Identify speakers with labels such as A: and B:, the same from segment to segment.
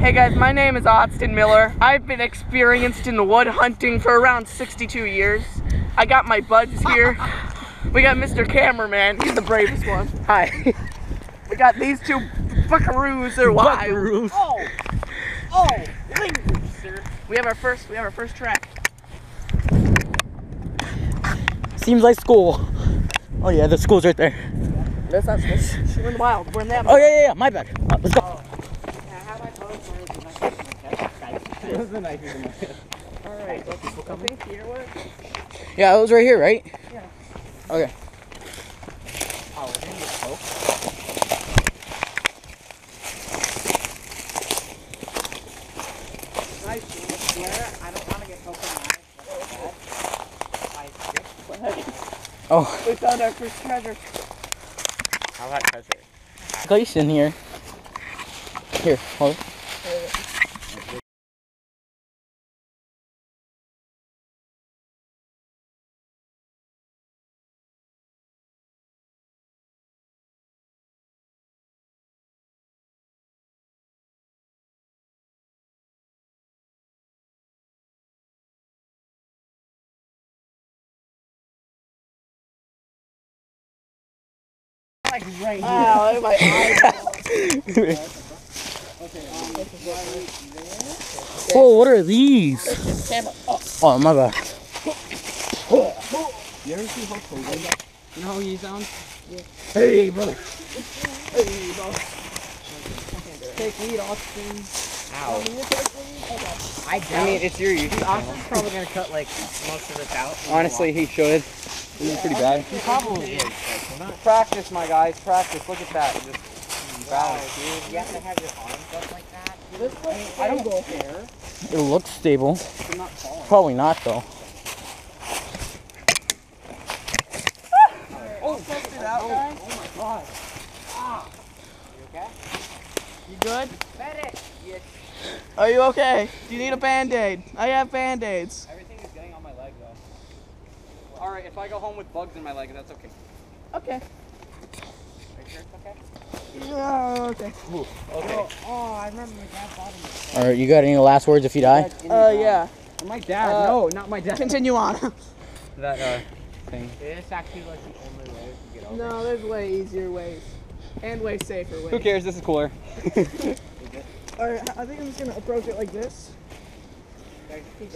A: Hey guys, my name is Austin Miller. I've been experienced in wood hunting for around 62 years. I got my buds here. We got Mr. Cameraman. He's the bravest one.
B: Hi.
A: We got these two buckaroos. They're wild.
B: Buckaroos.
A: Oh, oh, sir. We have our first. We have our first track.
B: Seems like school. Oh yeah, the school's right there.
A: That's not. We're in the wild. We're in that.
B: Oh yeah, yeah, yeah. My bad. Uh, let's go.
A: All right. I think here what?
B: Yeah, it was right here, right?
A: Yeah.
B: Okay.
C: I don't want to get coconut.
B: Oh,
A: We found our first treasure.
C: How about treasure?
B: place in here. Here, hold.
C: Like right
A: Wow, look at my eyes.
B: Whoa, what are these?
A: Oh,
B: Oh, my bad.
C: You ever see Hulk Hogan? You know how he sounds?
B: Hey, brother.
A: hey, bro. Take lead, Austin.
C: Ow.
A: Can you take lead?
C: I. I mean, it's your YouTube. Austin's probably gonna cut like most of this out.
B: Honestly, he should. This is pretty bad.
C: he probably is. Like, not.
B: Practice, my guys. Practice. Look at that. Just
C: Wow, dude, you have to have your arms up like that.
A: This looks I don't go here.
B: It looks stable.
A: Not.
B: Probably not though. Ah!
A: Oh, supposed that guy?
C: Oh my god. Ah. You okay?
A: You good?
C: Medic. Yes.
A: Are you okay? Do you need a band-aid? I have band-aids.
C: Everything is getting on my leg though. All right, if I go home with bugs in my leg, that's okay.
A: Okay.
C: Are you sure okay?
A: Yeah, okay.
C: Okay. Oh, I remember my dad bought him.
B: All right, you got any last words if you die?
A: Uh, yeah.
C: My dad.
A: Uh,
C: no, not my dad.
A: Continue on.
C: That uh thing. Is actually like the only way to get over?
A: no, there's way easier ways. And way safer ways.
C: Who cares? This is cooler.
A: Alright, I think I'm just gonna approach it like this.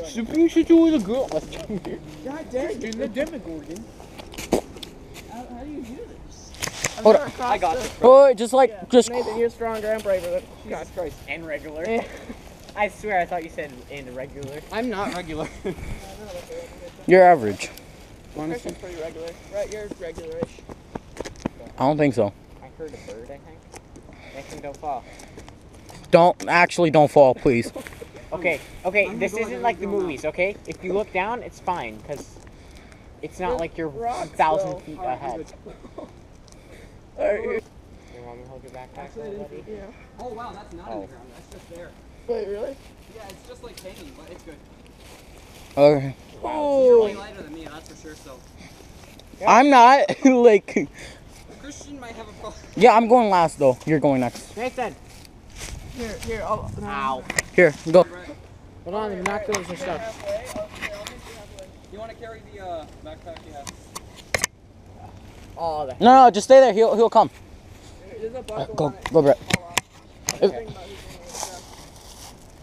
B: Super should do the girl.
A: God dang it. the Demogorgon. How, how do you do this? I've
B: Hold
A: never
B: on.
A: crossed
C: I got
A: the-
C: this.
B: Oh, just like
A: Yeah,
B: just.
A: Nathan, you're stronger and braver than
C: God Christ. And regular.
A: Yeah.
C: I swear I thought you said in regular. I'm not regular.
B: You're average.
A: Christian's pretty regular. Right, yours regularish.
B: I don't think so.
C: I heard a bird, I think. Nathan, don't fall.
B: Don't actually don't fall, please.
C: Okay, okay, this isn't like the movies, okay? If you look down, it's fine, because it's not like you're a thousand feet ahead.
A: Alright,
C: You want me to hold your backpack, there, buddy?
A: yeah.
D: Oh wow, that's not
C: Oh.
D: in the ground. That's just there.
A: Wait, really?
D: Yeah, it's just like hanging, but it's good.
B: Okay.
D: You're
A: Oh,
D: way lighter than me, that's for sure. So
B: I'm not like.
D: Christian might have a problem.
B: Yeah, I'm going last though. You're going next.
C: Nathan!
A: Here, here. I'll, no.
C: Ow.
B: Here, go.
C: Hold on, the binoculars and stuff.
A: Halfway. Okay, I'll meet you
D: want to carry the uh, backpack? Yeah.
C: Oh, the
B: No, no, just stay there. He'll he'll come.
A: A
B: Uh, go, go, Brett.
A: Hold on. Think about who's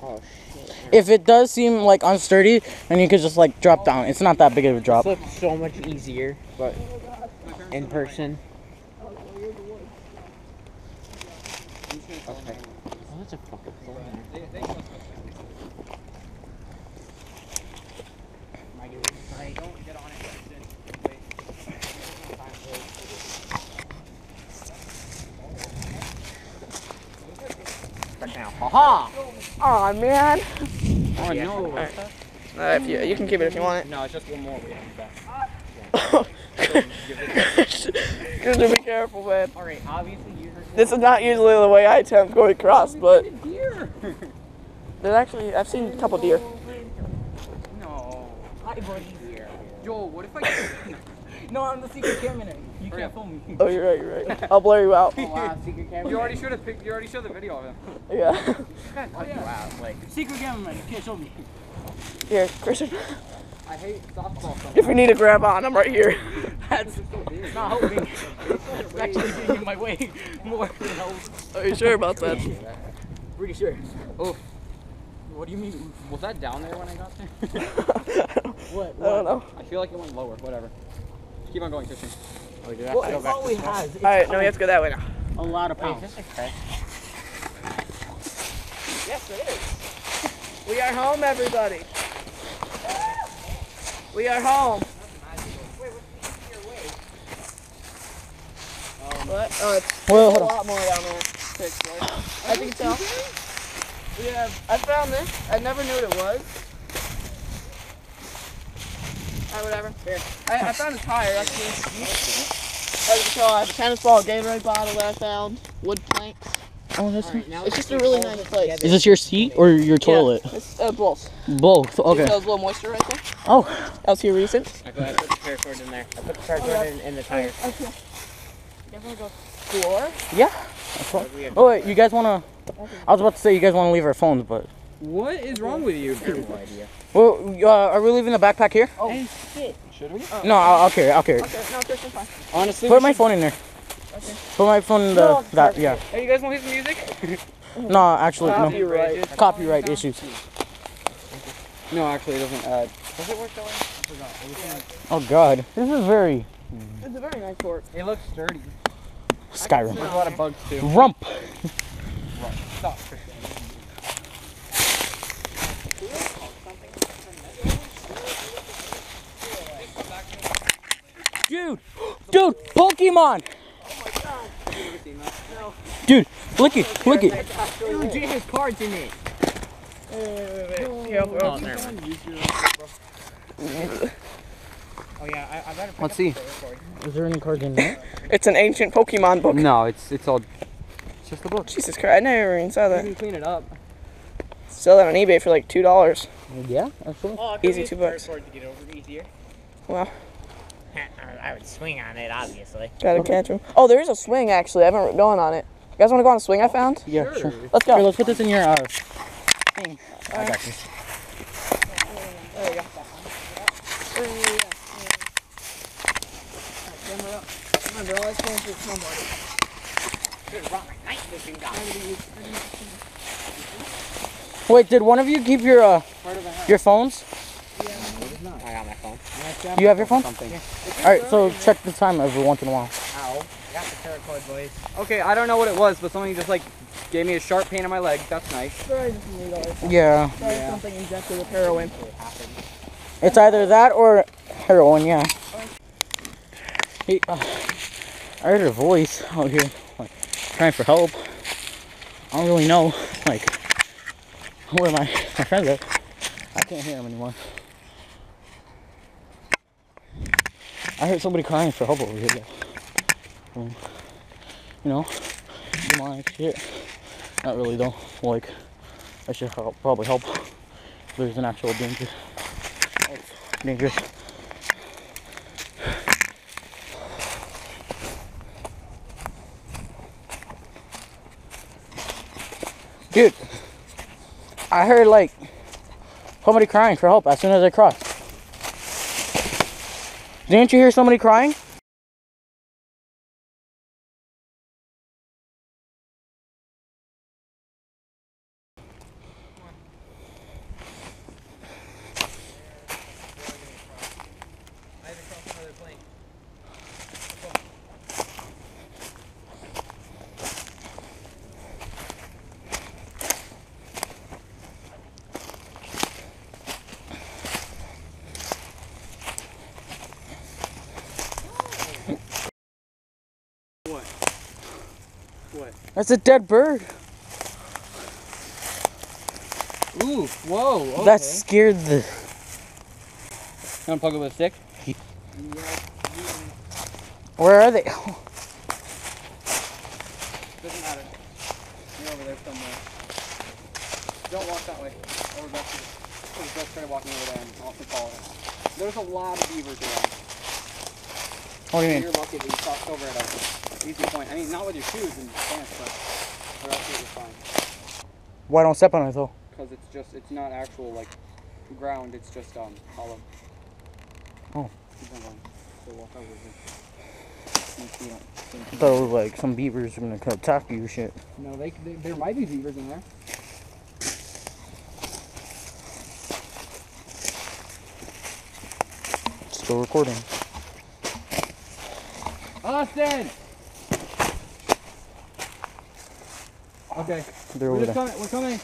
A: gonna
C: Oh, shit.
B: If it does seem like unsteady, then you could just like drop down. It's not that big of a drop.
C: This looks so much easier, but in person. Okay. Oh, that's a fucking phone.
D: They, they trust us.
C: Don't get on it, Christian. Right now. Haha!
A: Aw, man.
C: Oh no.
A: Uh, if you, you can keep it if you want it.
D: No, it's just one more. We have
A: it. Good to be careful, man.
C: Alright, obviously you heard
A: This is not usually the way I attempt going across, but there's actually, I've seen a couple deer.
D: No.
C: Hi, buddy.
D: Joel, what if I?
B: No, I'm the secret cameraman. You
D: Hurry
B: can't
D: up.
B: film me.
A: Oh, you're right, you're right. I'll blur you out.
C: Oh, wow, secret camera.
D: You already showed a pic. You already showed the video of him.
A: Yeah.
C: Oh, wow, like.
B: Secret cameraman. You can't show me.
A: Here, Christian.
D: I hate softball. So
A: If you need a grab on, I'm right here.
B: That's not helping. it's actually getting in my way more than help.
A: Are you sure about that?
B: Pretty sure.
D: Oof.
B: What do you mean?
D: Was that down there when I got there?
B: What?
A: I don't know.
D: I feel like it went lower. Whatever. Keep on going, Christian.
C: Oh,
B: Well,
C: have to
B: it
C: go
B: always has. It's
A: All right, now we have to go that way now.
B: a lot of
C: Wait,
B: pounds.
C: is this a?
A: Yes, it is. We are home, everybody. We are home. What? Oh, it's
B: Well,
A: a
B: hold on.
A: lot more down there. Six, right? I think so. We have. I found this. I never knew what it was. Alright, whatever. Here. I, I found a tire. That's me. As you can tell, I have a tennis ball, a Gatorade bottle that I found, wood planks.
B: Oh, that's
C: Alright, now
A: It's just a really nice place.
C: together.
B: Is this your seat or your toilet?
A: Yeah, it's uh, both.
B: Both. Okay.
A: So there's a little moisture right there.
B: Oh,
A: That was here recent.
C: I go ahead, put the paracord in there. I put the paracord in, in the tire.
A: Floor.
B: yeah. That's what.
C: We have-
B: Oh wait, you guys wanna? I was about to say you guys wanna leave our phones, but.
D: What is wrong with you?
C: No idea.
B: Well, uh, are we leaving the backpack here?
C: Oh, shit.
D: Should we?
B: No, I'll, I'll carry. it, I'll carry. it.
A: Okay, no, Christian, fine.
D: Honestly,
B: Put my phone in there. Put my phone in the that yeah.
D: Hey, you guys want to hear some music?
B: No, actually no.
A: Copyright.
B: Copyright issues.
D: No, actually, it doesn't. Uh,
C: Does it work that way?
B: Oh God, this is very
A: It's a very nice fort.
D: it looks sturdy.
B: Skyrim.
D: There's a lot of bugs too.
B: Rump.
D: Rump. Stop,
B: Dude, dude, Pokemon. Dude, look it, look it.
C: Dude, Jay has cards in it.
A: Here,
C: Oh, never mind. Oh yeah, I, I better pick
D: Let's
C: up
D: see.
C: the paracord.
B: Is there any cards in there?
A: It's an ancient Pokemon book.
D: No, it's it's all. It's just a book.
A: Jesus Christ, I never even saw
D: You
A: that.
D: can clean it up.
A: Sell that on eBay for like two dollars.
B: Yeah, absolutely.
C: Oh, I could
A: Easy
C: use
A: two
C: the
A: bucks.
C: paracord to get over easier.
A: Well.
C: I would swing on it, obviously.
A: Gotta catch him. Oh, there is a swing actually. I haven't gone on it. You guys want to go on a swing I found?
B: Yeah, sure.
A: Let's
B: Here,
A: go.
B: let's put this in your uh thing. I got you.
A: Remember, all that's going through somebody.
B: Wait, did one of you keep your uh your phones? Yeah.
C: I got my phone.
B: You have your phone?
D: Something.
B: All right, so check the time every once in a while.
C: Ow. I got the paracord, boys.
D: Okay, I don't know what it was, but something just like gave me a sharp pain in my leg. That's nice.
A: Sorry, just need all
B: Yeah,
A: something injected with heroin.
B: it's either that or heroin. Yeah. Hey, uh, I heard a voice out here, like trying for help. I don't really know, like where my my friends at. I can't hear them anymore. I heard somebody crying for help over here. Though. Um, you know, demonic shit. Not really though. Like, I should help, probably help. There's an actual danger. Dangerous. Dude, I heard like somebody crying for help as soon as I crossed. Didn't you hear somebody crying?
D: What?
B: That's a dead bird.
D: Ooh, whoa. Okay.
B: That scared the.
D: Gonna plug it with a stick?
B: Where are they?
D: Doesn't matter. You're over there somewhere. Don't walk that way. Over back to the. Try walking over there and also follow it. There's a lot of beavers around.
B: What do you mean?
D: You're lucky that you crossed over at easy point. I mean, not with your shoes and pants, but they're absolutely fine.
B: Why don't step on it though?
D: Because it's just, it's not actual like ground. It's just um hollow.
B: Oh.
D: Keep on going. So walk over here.
B: I thought it was like some beavers were gonna come attack you or shit.
D: No, they, they there might be beavers in there.
B: Still recording.
D: Austin. Okay,
B: They're
D: we're
B: over
D: just
B: there.
D: coming. We're coming.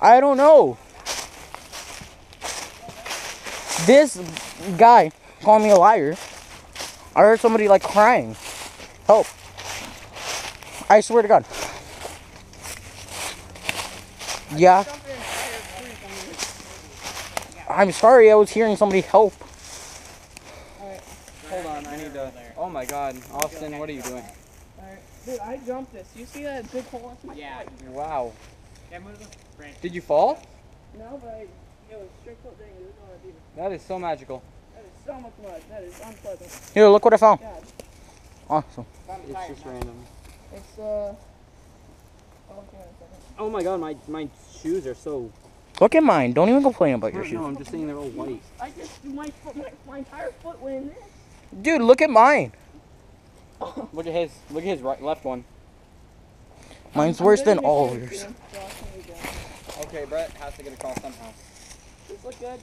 B: I don't know. This guy called me a liar. I heard somebody like crying. Help. I swear to God. Yeah. I'm sorry, I was hearing somebody help.
D: Hold on, I need to. Oh my God, Austin, what are you doing?
A: Dude, I jumped this. You see that big hole? That's my
C: Yeah.
A: foot.
D: Wow.
C: Yeah, move the branch.
D: Did you fall?
A: No, but I, it was straight foot thing. There's no idea.
D: That is so magical.
A: That is so much mud. That is unpleasant.
B: Here, look what I found.
A: God.
B: Awesome.
D: It's just random.
A: It's, uh. Oh, okay, a second.
D: Oh my God, my my shoes are so.
B: Look at mine. Don't even complain about your
D: No,
B: shoes.
D: I'm just saying they're all white.
A: I just, my foot, my, my entire foot went in there.
B: Dude, look at mine.
D: Look at his. Look at his right, left one.
B: Mine's
A: I'm
B: worse than all of yours.
A: good. Josh, here you go.
D: Okay, Brett has to get across somehow.
A: This look good?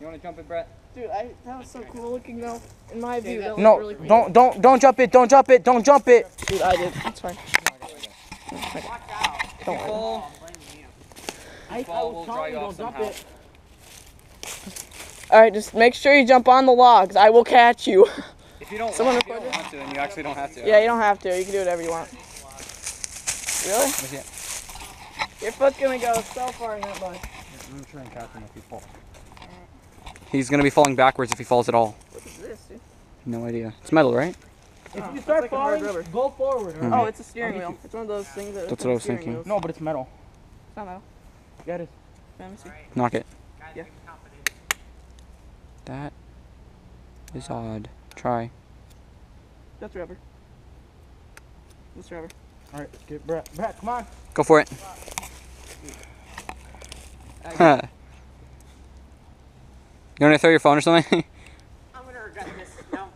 D: You want to jump it, Brett?
A: Dude, I, that was so cool looking though. In my view, that looked
B: No,
A: really cool.
B: don't, don't, don't jump it. Don't jump it. Don't jump it.
A: Dude, I did. It's fine.
D: If you fall,
C: I,
D: fall, we'll dry you off somehow.
A: Alright, just make sure you jump on the logs. I will catch you.
D: If you don't,
A: Someone
D: want, if you don't want to, then you actually don't have to.
A: yeah, you don't have to. You can do whatever you want. Really?
D: Let me see.
A: Your foot's gonna go so far in that mud.
B: I'm gonna try and catch him if he falls.
D: He's gonna be falling backwards if he falls at all.
A: What is this, dude?
D: No idea. It's metal, right?
A: If you start falling,
C: go forward.
D: Mhm.
A: Oh, it's a steering wheel. It's one of those things that.
D: That's what I was thinking.
A: Wheels.
B: No, but it's metal.
A: It's not metal.
B: Yeah, it is.
A: Let me see.
D: Knock it.
A: Yeah.
D: That is odd. Try.
A: That's rubber. That's rubber.
B: All right, get Brett. Brett, come on.
D: Go for it. Huh. you want to throw your phone or something?
C: I'm gonna regret this. No.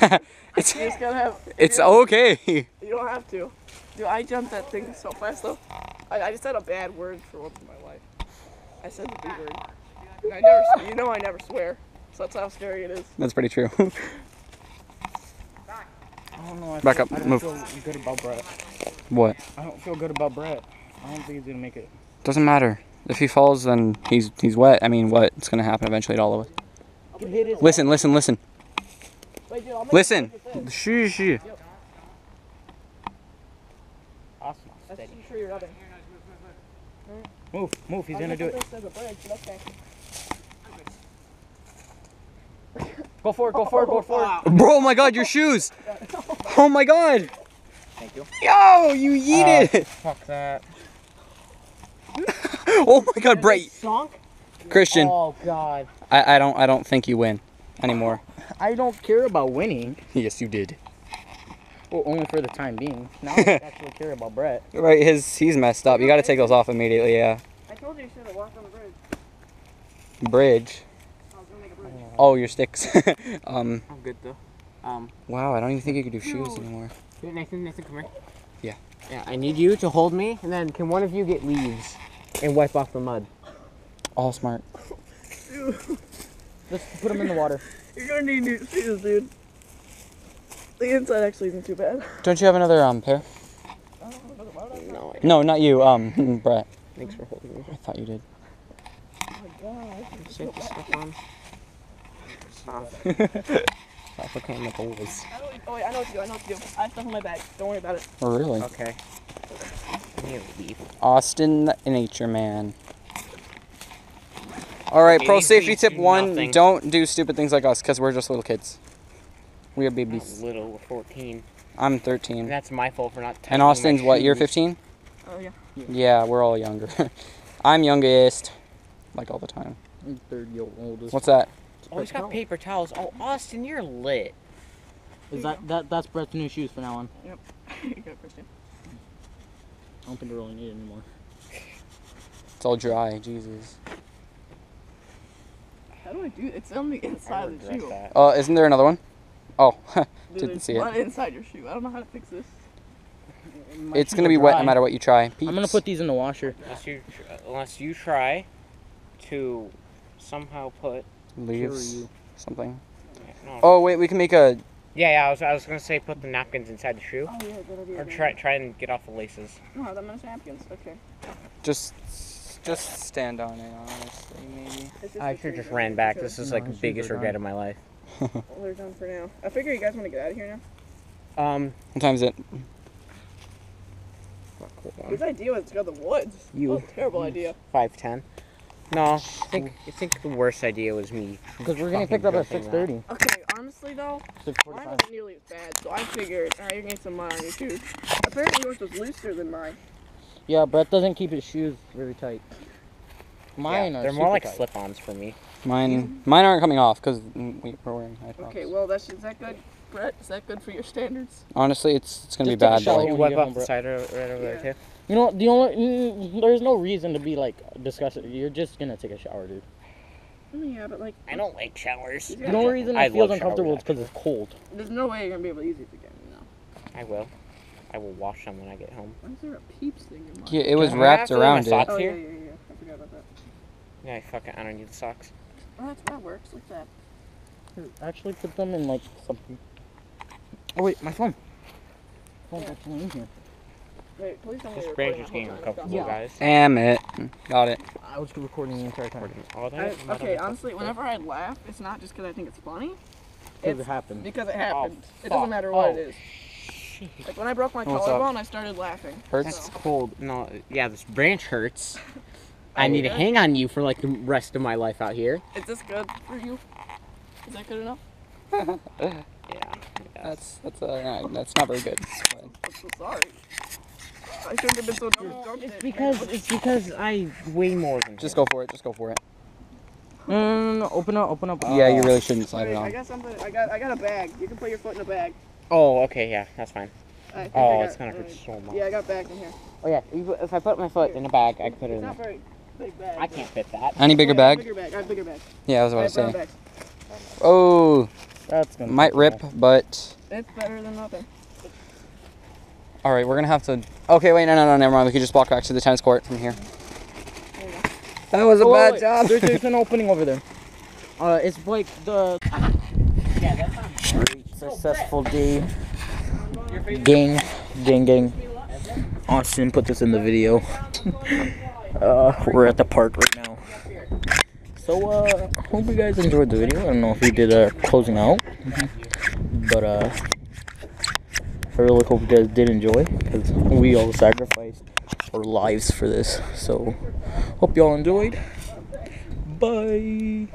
D: it's
A: You just gotta have.
D: it's okay.
A: You don't have to. Dude, I jumped that thing so fast though. I, I just said a bad word for once in my life. I said the B word. And I never, you know, I never swear. So that's how scary it is.
D: That's pretty true.
B: Don't know. I
D: Back
B: feel,
D: up,
B: I don't
D: move.
B: feel good about Brett.
D: what?
B: I don't feel good about Brett. I don't think he's gonna make it.
D: Doesn't matter. If he falls, then he's he's wet. I mean, what? It's gonna happen eventually to all of us.
B: Get hit his.
D: Listen, listen, listen,
A: Wait, dude,
D: listen.
A: it.
D: Shh, shh.
B: Awesome.
A: That's
B: Steady.
A: sure you're rubbing.
B: Move, move. He's gonna do it.
A: gonna say the bridge, but okay.
B: Go. Go forward. Go forward.
D: Bro, oh my God, your shoes! Oh my God!
C: Thank you.
D: Yo, you yeeted it!
B: Fuck that.
D: Oh my God, Brett,
C: Sunk?
D: Christian,
C: Oh god.
D: I, I don't I don't think you win anymore.
B: I don't care about winning.
D: Yes, you did.
B: Well, only for the time being. Now I actually care about Brett.
D: Right, his he's messed up. You got to take those off immediately. Yeah.
A: I told you you should have walked on the bridge.
D: Bridge.
A: I was gonna make a bridge.
D: Oh, your sticks. um.
C: I'm good though. Um,
D: Wow, I don't even think you can do shoes anymore.
C: Nathan, Nathan, come here.
D: Yeah.
C: Yeah, I need you to hold me, and then can one of you get leaves and wipe off the mud?
D: All smart.
B: Let's put them in the water.
A: You're gonna need new shoes, dude. The inside actually isn't too bad.
D: Don't you have another um pair?
C: No,
D: No, not you. Um, Brett.
C: thanks for holding me.
D: I thought you did.
C: Shake the stuff on. Stop. Stop looking at my balls.
A: I know oh wait, I know what to do. I know what to do. I have stuff in my bag. Don't worry about it.
D: Oh, really?
C: Okay. I need a leaf.
D: Austin, the nature man. All right,
C: Okay,
D: pro safety tip
C: do
D: one:
C: nothing.
D: don't do stupid things like us, cause we're just little kids. We are babies.
C: Little, we're 14.
D: I'm
C: And
D: 13,
C: that's my fault for not
D: and
C: tightening my
D: Austin's what? You're 15?
A: Oh yeah.
D: Yeah, we're all younger. I'm youngest, like all the time.
B: I'm third year oldest.
D: What's that?
C: Oh, he's got paper towels. Oh, Austin, you're lit.
B: Is that that that's Brett's new shoes for now on?
A: Here you go, Christian.
B: I don't think I really need it anymore.
D: It's all dry. Jesus.
A: How do I do? It's on the inside of the shoe.
C: that.
D: Uh, isn't there another one? Oh,
A: Dude,
D: didn't see it.
A: mud inside your shoe. I don't know how to fix this.
B: My
D: It's gonna
B: are
D: be wet no matter what you try.
B: I'm gonna put these in the washer.
C: Unless you, tr- unless you try to somehow put.
D: Leaves
B: you.
D: something.
C: No.
D: Oh wait, we can make a.
C: Yeah, yeah. I was, I was gonna say put the napkins inside the shoe,
A: Oh yeah, good idea.
C: or try, try and get off the laces.
A: Oh, that many napkins. Okay.
D: Just, just stand on it. Honestly, maybe.
A: It's just
C: I
A: the
C: should
A: shoes,
C: just
A: I
C: ran back.
A: because-
C: This is
B: No,
C: like the
B: his
C: biggest
B: are
C: regret
B: done.
C: of my life.
A: Well, they're done for now. I figure you guys want to get out of here now.
C: Um,
D: What time is it?
A: Whose idea was to go to the woods?
C: You.
A: That was a terrible idea.
C: five ten. No, I think I think the worst idea was me.
B: Because we're
C: gonna
B: pick up at
C: jumping
B: 6:30.
A: Okay, honestly though, mine
B: 6:45.
A: wasn't nearly as bad, so I figured, alright, you're getting some mud on your shoes. Apparently yours was looser than mine.
B: Yeah, Brett doesn't keep his shoes very tight. Mine
C: Yeah,
B: are
C: they're more like slip-ons for me.
D: Mine, mm-hmm. mine aren't coming off because we, we're wearing high tops.
A: Okay, well, that's is that good, Brett? Is that good for your standards?
D: Honestly, it's it's gonna
B: Just
D: be bad.
B: shower
D: But
C: You
B: when
D: like,
B: you
C: wipe
B: get
C: off
B: home,
C: the side right over
A: Yeah.
C: there too.
B: You know, the only mm, there's no reason to be like disgusted. You're just gonna take a shower, dude.
A: Yeah, but like,
C: I don't like showers.
A: Yeah.
B: The only reason
C: I
B: it feels uncomfortable is because it's cold.
A: there's no way you're gonna be able to use these again, you know.
C: I will. I will wash them when I get home.
A: Why is there a peeps thing in mine?
D: yeah, it was wrapped
C: have to leave my
D: around it.
C: socks?
A: Oh, yeah,
C: here?
A: yeah, yeah. I forgot about that.
C: Yeah, I fucking I don't need socks.
A: Oh, that's, that works. Like that.
B: Actually, put them in like something. Oh wait, my phone. Phone's actually in here.
A: Wait, please tell me
C: This
A: you're
C: branch
A: recording
C: is getting uncomfortable,
B: Yeah.
C: guys.
D: Damn it. Got it.
B: I was recording the entire time.
C: All
A: I, okay, honestly, whenever I laugh, it's not just because I think it's funny.
B: Because it
A: It's
B: happened.
A: because it happened. it
C: fuck.
A: doesn't matter what
C: Oh,
A: it is. Like when I broke my
D: What's up?
A: collarbone, I started laughing.
D: Hurts.
A: So-
C: cold. No, yeah, this branch hurts. I
A: Oh,
C: need to
A: yeah?
C: hang on you for like the rest of my life out here.
A: Is this good for you? Is that good enough?
C: Yeah.
D: That's that's uh, that's not very good. but-
A: I'm so sorry. I shouldn't have been so dumb. to
C: It's because it's because I weigh more than
D: Just
C: him.
D: go for it. Just go for it.
B: No, no, no, no, open up, open up.
D: Yeah, you really shouldn't slide
A: Wait,
D: it
A: I got something. I got. I got a bag. You can put your foot in a bag.
C: Oh, okay, yeah, that's fine. Oh,
A: I
C: it's
A: got-
C: gonna hurt
A: uh,
C: so much.
A: Yeah, I got bags in here.
C: Oh yeah, if I put my foot in a bag, I can put it
A: It's
C: in
A: not
C: there.
A: very big bag.
C: I can't fit that.
D: Any bigger
A: Oh, yeah,
D: bag?
A: Bigger bag. I have bigger bag.
D: Yeah, I was
A: I
D: about
A: have
D: to say.
A: bags.
D: Oh,
B: That's gonna
D: might rip,
B: cool.
D: but
A: It's better than nothing.
D: All right, we're gonna have to. Okay, wait, no, no, no, never mind. We could just walk back to the tennis court from here.
A: There you go.
D: That was a
B: Oh,
D: bad
B: wait,
D: job.
B: There's, there's an opening over there. Uh, it's like the successful day. Gang, gang, gang. Austin put this in the video. Uh, we're at the park right now. So, uh, hope you guys enjoyed the video. I don't know if we did uh, closing out, but uh, I really hope you guys did enjoy because we all sacrificed our lives for this. So, hope y'all enjoyed. Bye.